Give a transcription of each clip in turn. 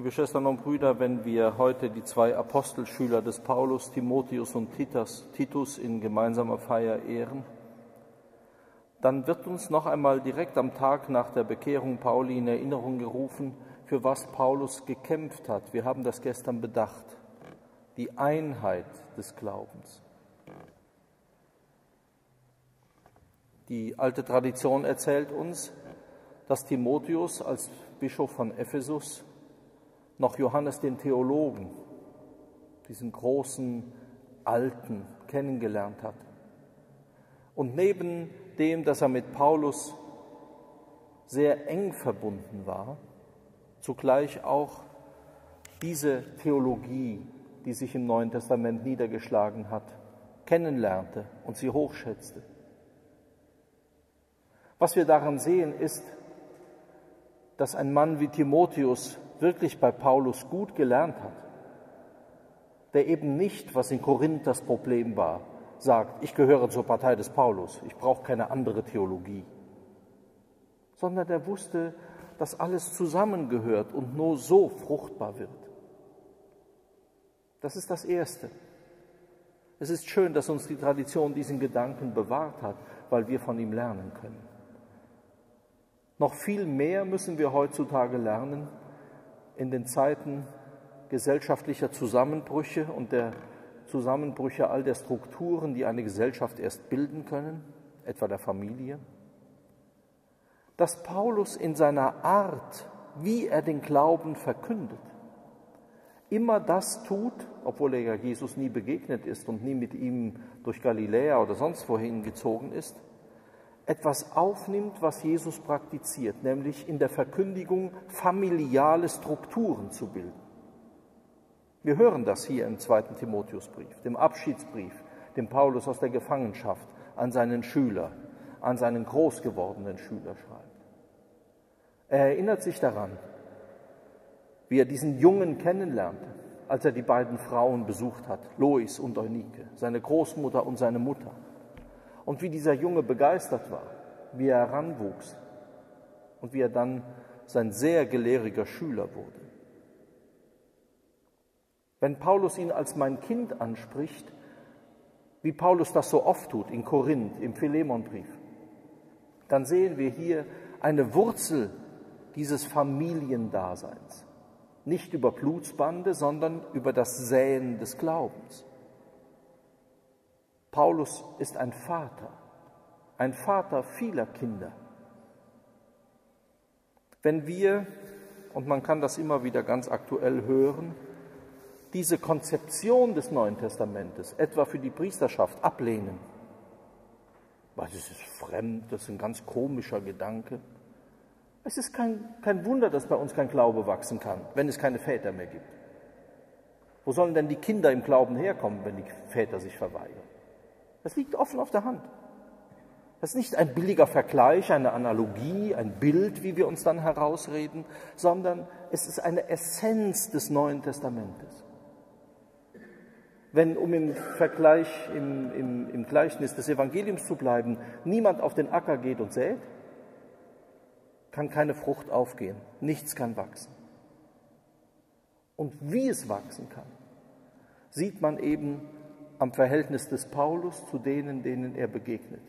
Liebe Schwestern und Brüder, wenn wir heute die zwei Apostelschüler des Paulus, Timotheus und Titus in gemeinsamer Feier ehren, dann wird uns noch einmal direkt am Tag nach der Bekehrung Pauli in Erinnerung gerufen, für was Paulus gekämpft hat. Wir haben das gestern bedacht. Die Einheit des Glaubens. Die alte Tradition erzählt uns, dass Timotheus als Bischof von Ephesus noch Johannes den Theologen, diesen großen Alten, kennengelernt hat. Und neben dem, dass er mit Paulus sehr eng verbunden war, zugleich auch diese Theologie, die sich im Neuen Testament niedergeschlagen hat, kennenlernte und sie hochschätzte. Was wir daran sehen, ist, dass ein Mann wie Timotheus wirklich bei Paulus gut gelernt hat, der eben nicht, was in Korinth das Problem war, sagt, ich gehöre zur Partei des Paulus, ich brauche keine andere Theologie, sondern der wusste, dass alles zusammengehört und nur so fruchtbar wird. Das ist das Erste. Es ist schön, dass uns die Tradition diesen Gedanken bewahrt hat, weil wir von ihm lernen können. Noch viel mehr müssen wir heutzutage lernen, in den Zeiten gesellschaftlicher Zusammenbrüche und der Zusammenbrüche all der Strukturen, die eine Gesellschaft erst bilden können, etwa der Familie, dass Paulus in seiner Art, wie er den Glauben verkündet, immer das tut, obwohl er ja Jesus nie begegnet ist und nie mit ihm durch Galiläa oder sonst wohin gezogen ist, etwas aufnimmt, was Jesus praktiziert, nämlich in der Verkündigung familiale Strukturen zu bilden. Wir hören das hier im zweiten Timotheusbrief, dem Abschiedsbrief, dem Paulus aus der Gefangenschaft an seinen Schüler, an seinen großgewordenen Schüler schreibt. Er erinnert sich daran, wie er diesen Jungen kennenlernte, als er die beiden Frauen besucht hat, Lois und Eunike, seine Großmutter und seine Mutter und wie dieser Junge begeistert war, wie er heranwuchs und wie er dann sein sehr gelehriger Schüler wurde. Wenn Paulus ihn als mein Kind anspricht, wie Paulus das so oft tut in Korinth, im Philemonbrief, dann sehen wir hier eine Wurzel dieses Familiendaseins. Nicht über Blutsbande, sondern über das Säen des Glaubens. Paulus ist ein Vater, ein Vater vieler Kinder. Wenn wir, und man kann das immer wieder ganz aktuell hören, diese Konzeption des Neuen Testamentes etwa für die Priesterschaft ablehnen, weil es ist fremd, das ist ein ganz komischer Gedanke. Es ist kein, kein Wunder, dass bei uns kein Glaube wachsen kann, wenn es keine Väter mehr gibt. Wo sollen denn die Kinder im Glauben herkommen, wenn die Väter sich verweigern? Das liegt offen auf der Hand. Das ist nicht ein billiger Vergleich, eine Analogie, ein Bild, wie wir uns dann herausreden, sondern es ist eine Essenz des Neuen Testamentes. Wenn, um im Vergleich, im, im, im Gleichnis des Evangeliums zu bleiben, niemand auf den Acker geht und sät, kann keine Frucht aufgehen, nichts kann wachsen. Und wie es wachsen kann, sieht man eben am Verhältnis des Paulus zu denen, denen er begegnet.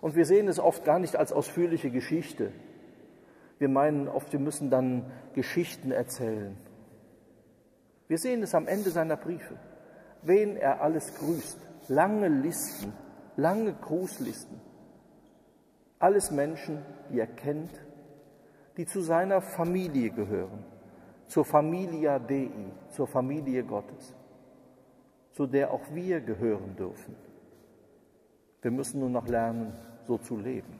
Und wir sehen es oft gar nicht als ausführliche Geschichte. Wir meinen oft, wir müssen dann Geschichten erzählen. Wir sehen es am Ende seiner Briefe, wen er alles grüßt. Lange Listen, lange Grußlisten. Alles Menschen, die er kennt, die zu seiner Familie gehören, zur Familia Dei, zur Familie Gottes zu der auch wir gehören dürfen. Wir müssen nur noch lernen, so zu leben.